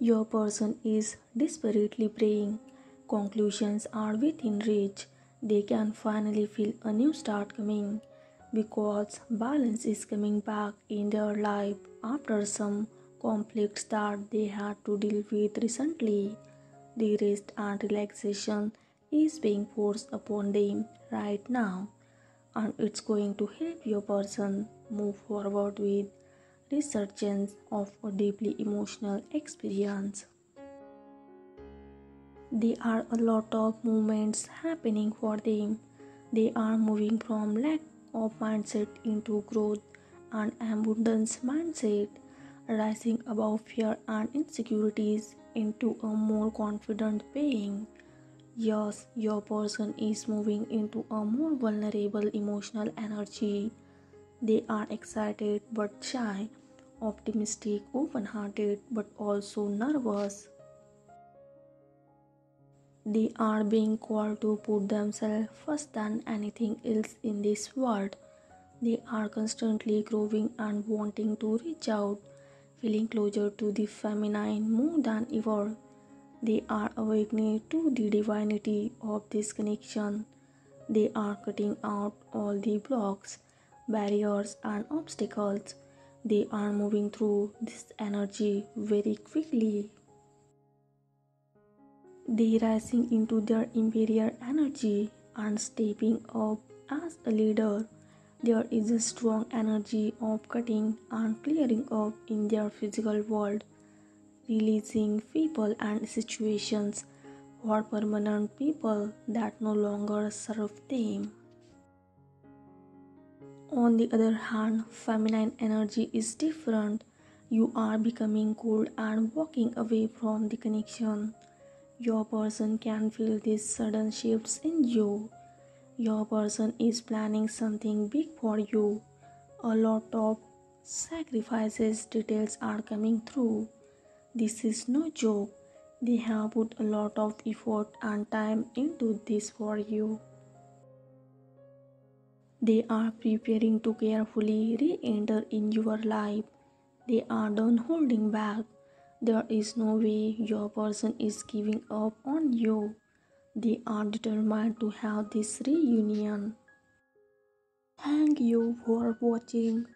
Your person is desperately praying. Conclusions are within reach. They can finally feel a new start coming because balance is coming back in their life after some conflicts that they had to deal with recently. The rest and relaxation is being forced upon them right now, and it's going to help your person move forward with resurgence of a deeply emotional experience. There are a lot of movements happening for them. They are moving from lack of mindset into growth and abundance mindset, rising above fear and insecurities into a more confident being. Yes, your person is moving into a more vulnerable emotional energy. They are excited but shy, optimistic, open hearted, but also nervous. They are being called to put themselves first than anything else in this world. They are constantly growing and wanting to reach out, feeling closer to the feminine more than ever. They are awakening to the divinity of this connection. They are cutting out all the blocks, barriers, and obstacles. They are moving through this energy very quickly. They rising into their imperial energy and stepping up as a leader. There is a strong energy of cutting and clearing up in their physical world, releasing people and situations for permanent people that no longer serve them. On the other hand, feminine energy is different. You are becoming cold and walking away from the connection. Your person can feel these sudden shifts in you. Your person is planning something big for you. A lot of sacrifices details are coming through. This is no joke. They have put a lot of effort and time into this for you. They are preparing to carefully re enter in your life. They are done holding back. There is no way your person is giving up on you. They are determined to have this reunion. Thank you for watching.